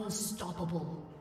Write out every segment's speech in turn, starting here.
Unstoppable.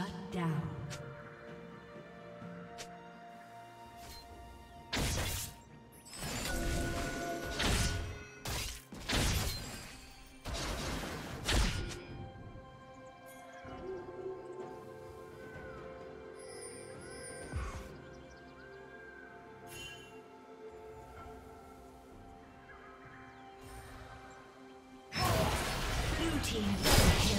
Shut down. Blue team.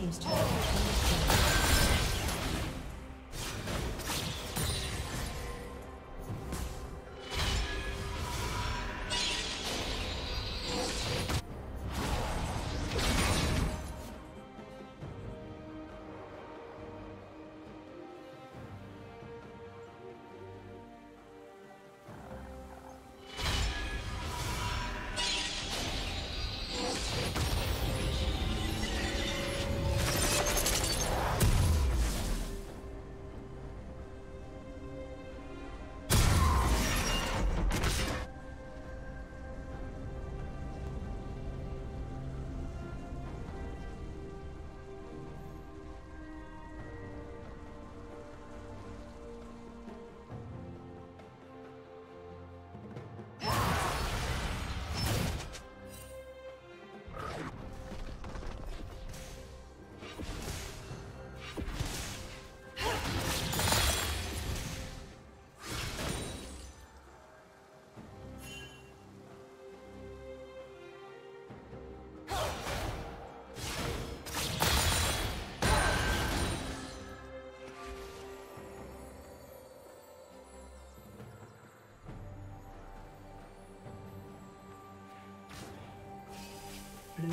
Team's turret. Blue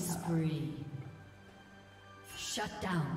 Spree. Shut down.